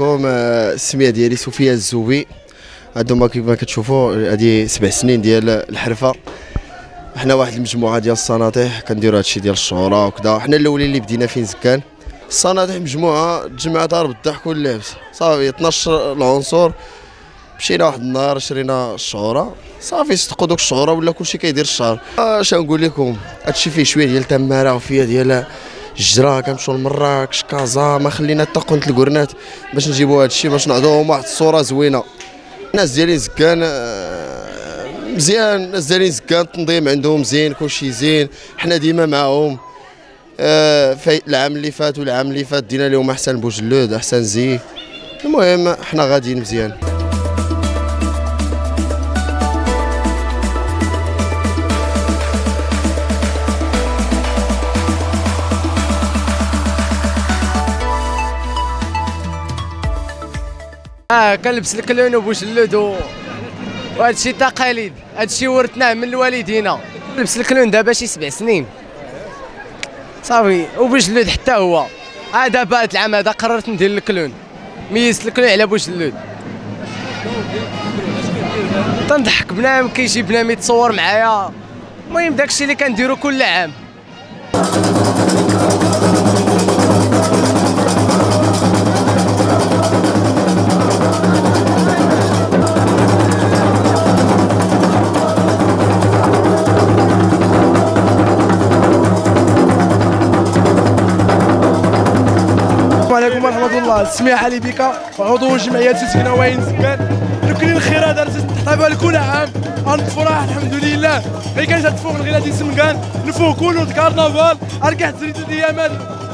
عليكم. آه، السمية ديالي سفيان الزوبي. هادو ما كيف ما كتشوفوا هادي سبع سنين ديال الحرفة. حنا واحد المجموعة ديال الصناطيح كنديروا هادشي ديال الشهرة وكذا حنا الأولين اللي بدينا فين زكان؟ الصناطيح مجموعة تجمعت ضرب الضحك واللبس. صافي 12 العنصر. مشينا واحد النهار شرينا الشهرة. صافي صدقوا دوك الشهرة ولا كلشي كيدير الشهر. اش نقول لكم هادشي فيه شوية ديال التماره وفيه ديال الجرا كنمشيو لمراكش كازا ما خلينا حتى قنت الكورنات باش نجيبوا هادشي باش نعطوهم واحد الصورة زوينة. الناس ديالي زكان آه، مزيان الناس ديالي زكان التنظيم عندهم زين كلشي زين حنا ديما معاهم. آه، في العام اللي فات والعام اللي فات دينا لهم أحسن بوجلود أحسن زي. المهم حنا غاديين مزيان. كنلبس الكلون وبوجلود و وهذا الشيء تقاليد هذا الشيء ورثناه من الوالدين لبس الكلون دابا شي سبع سنين. صافي. وبوجلود حتى هو. آه دابا هاد العام هذا قررت ندير الكلون. ميزت الكلون على بوجلود تنضحك. بنام كيجي بنام يتصور معايا. المهم داكشي اللي كنديرو كل عام. اسمي علي بيكا عضو جمعية سكنة وين سكان. نكري الخير هذا تحتفل كل عام. الفرح الحمد لله. غير كان تفوق هادي سمكان نفوق كل الكرنفال اركح تريد الايامات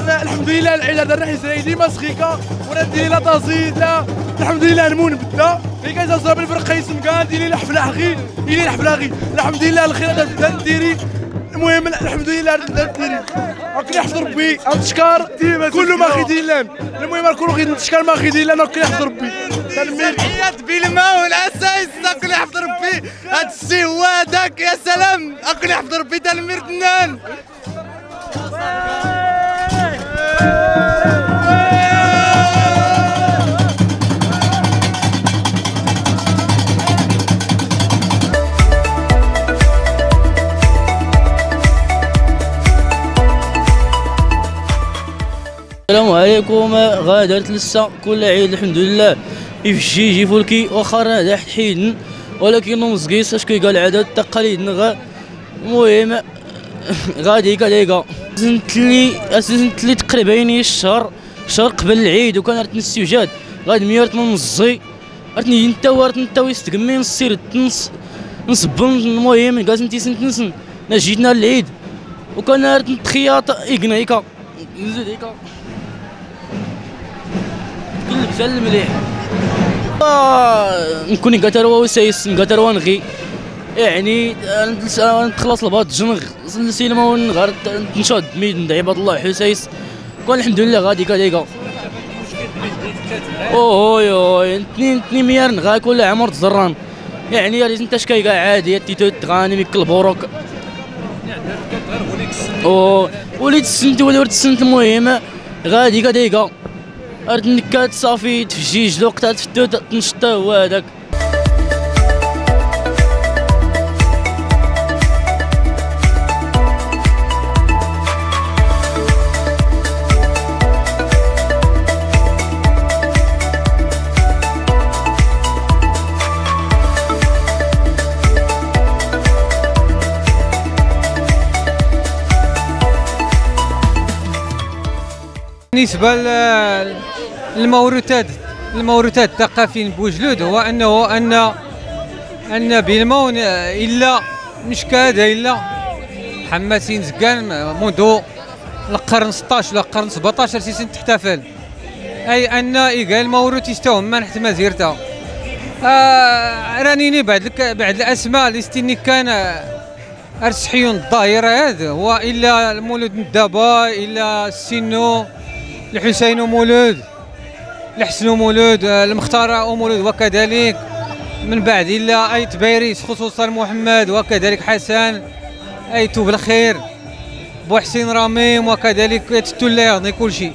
لا، الحمد لله العيد هذا الرحي زي ديما سخيكا ولا ديري لا تزيد لا الحمد لله المون بدا غير كان تصرف الفرق يسمكان ديري الحفلة أخي ديري الحفلة أخي الحمد لله الخير بدأ ديري المهم الحمد لله. ديري راك يحفظ ربي. نتشكر كل ما خيدين لأن المهم راك كل نتشكر ما خيدين لأن راك يحفظ ربي. تنمير تحيات بالماء والعسايس اكل يحفظ ربي. هاد الشيء هو هذاك يا سلام. اكل يحفظ ربي. تلمير دنان عليكم. غادرت لسه كل عيد الحمد لله. يفشي يجي فولكي واخا راه دا حيد ولكن مزقيس اش كيقال العادات التقاليد. نغا المهم غادي كديكا زنت لي زنت لي تقريبا يعني الشهر. شهر قبل العيد وكان راه السجاد غادي ميرت من نزي رتني انت ورت انت ويستقمي نصير تنص نصبن المهم كاز انتي سنت نسن. جيتنا العيد وكان راه نتخياط. ايكنا نزيد هيكا بزال مليح آه، نكون قاتروا وسايس قاتروا نغي يعني آه، نتلس- آه، نتخلص لبعض جنغ. السينما ونغار نشاد ميد ندعي الله حسايس كون الحمد لله غادي كاديكا اوه يوي اثنين اثنين ميار نغا كل عمر تزران. يعني يا انت شكاي كاع عادي تيتو تغاني ميكل بوروك أو وليت السنت ولا وليت السنت المهم غادي كديكا ارد نكات صافي تفجيج الوقت تفتو تنشطا هو هذاك بالنسبة للموروثات الموروثات الثقافيين بوجلود هو أنه أن أن بالمون إلا مش كذا إلا محمد سين زكان منذ القرن 16 ولا القرن 17 سيسن تحتفل. أي أن إيقال الموروث يستوهم من حتى مزيرته. آه رانيني بعد. بعد الأسماء اللي كان أرسحيون الظاهره هذا. هو إلا المولود الدابا إلا السنو الحسين مولود. الحسن مولود المختار مولود وكذلك من بعد إلا اي تبيريس خصوصا محمد وكذلك حسن اي بالخير بوحسين رميم وكذلك تتو كل شيء.